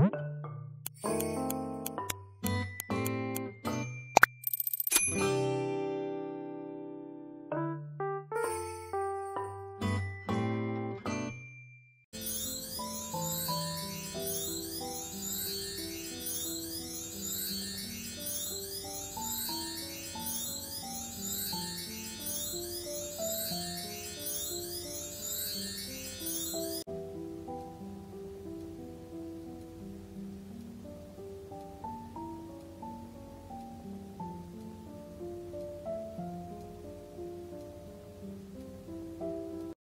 ん